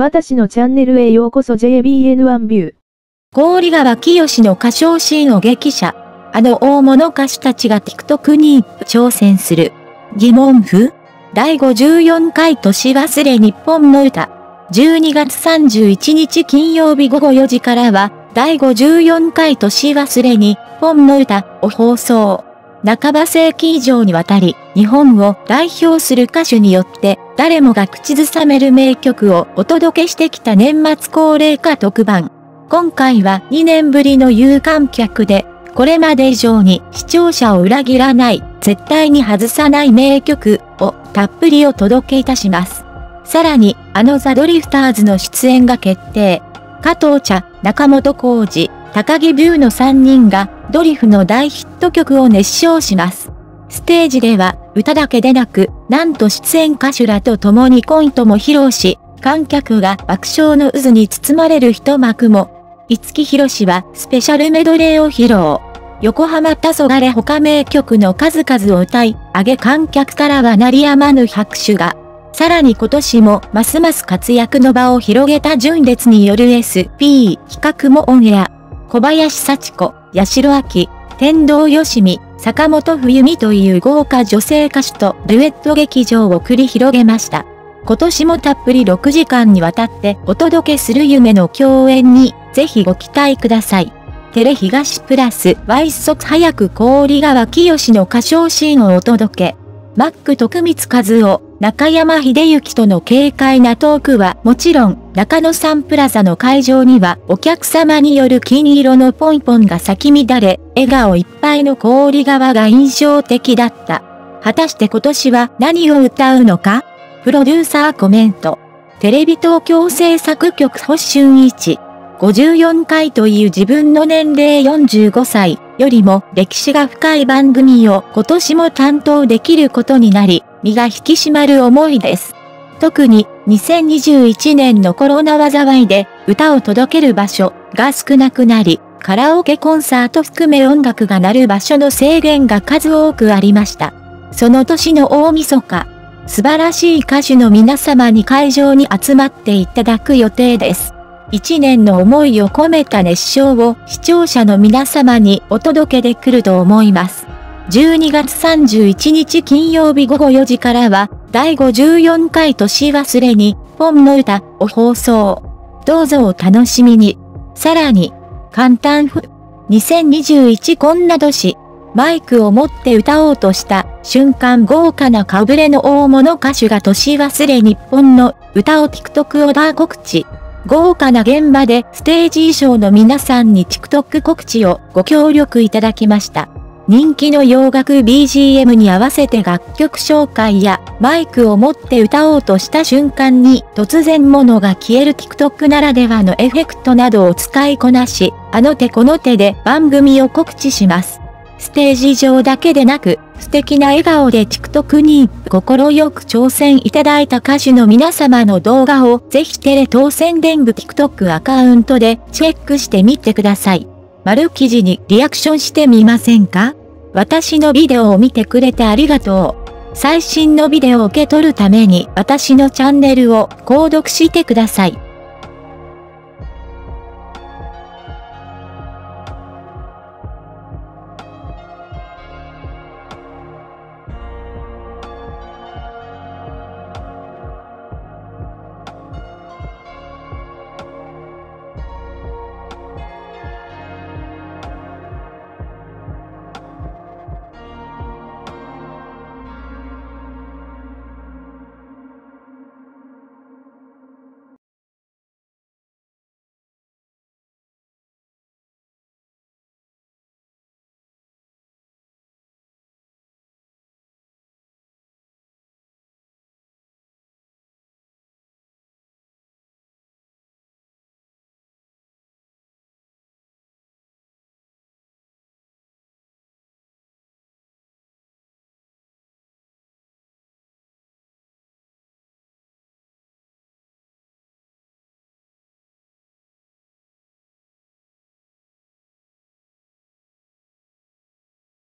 私のチャンネルへようこそ JBN1 ビュー。郡川清の歌唱シーンを激写。あの大物歌手たちが TikTok に挑戦する。疑問符第54回年忘れ日本の歌。12月31日金曜日午後4時からは、第54回年忘れ日本の歌を放送。半ば世紀以上にわたり、日本を代表する歌手によって、誰もが口ずさめる名曲をお届けしてきた年末恒例化特番。今回は2年ぶりの有観客で、これまで以上に視聴者を裏切らない、絶対に外さない名曲をたっぷりお届けいたします。さらに、あのザ・ドリフターズの出演が決定。加藤茶、中本浩二、高木ビューの3人がドリフの大ヒット曲を熱唱します。ステージでは歌だけでなく、なんと出演歌手らと共にコントも披露し、観客が爆笑の渦に包まれる一幕も。五木ひろしはスペシャルメドレーを披露。横浜黄昏他名曲の数々を歌い、上げ観客からは鳴りやまぬ拍手が。さらに今年もますます活躍の場を広げた純烈による SP 企画もオンエア。小林幸子、八代明、天童よしみ、坂本冬美という豪華女性歌手とデュエット劇場を繰り広げました。今年もたっぷり6時間にわたってお届けする夢の共演に、ぜひご期待ください。テレ東プラス、ワイソツ早く氷川清の歌唱シーンをお届け。マック徳光和夫、中山秀幸との軽快なトークはもちろん、中野サンプラザの会場にはお客様による金色のポンポンが咲き乱れ、笑顔いっぱいの氷川が印象的だった。果たして今年は何を歌うのか？プロデューサーコメント。テレビ東京制作局星俊一。54回という自分の年齢45歳よりも歴史が深い番組を今年も担当できることになり、身が引き締まる思いです。特に2021年のコロナ災いで歌を届ける場所が少なくなり、カラオケコンサート含め音楽が鳴る場所の制限が数多くありました。その年の大晦日、素晴らしい歌手の皆様に会場に集まっていただく予定です。一年の思いを込めた熱唱を視聴者の皆様にお届けできると思います。12月31日金曜日午後4時からは、第54回年忘れに、本の歌を放送。どうぞお楽しみに。さらに、簡単ふ、2021こんな年、マイクを持って歌おうとした瞬間豪華な顔ぶれの大物歌手が年忘れ日本の歌を TikTok オーダー告知。豪華な現場でステージ衣装の皆さんに TikTok 告知をご協力いただきました。人気の洋楽 BGM に合わせて楽曲紹介やマイクを持って歌おうとした瞬間に突然物が消える TikTok ならではのエフェクトなどを使いこなし、あの手この手で番組を告知します。ステージ上だけでなく、素敵な笑顔で TikTok に心よく挑戦いただいた歌手の皆様の動画をぜひテレ東宣伝部 TikTok アカウントでチェックしてみてください。丸記事にリアクションしてみませんか？私のビデオを見てくれてありがとう。最新のビデオを受け取るために私のチャンネルを購読してください。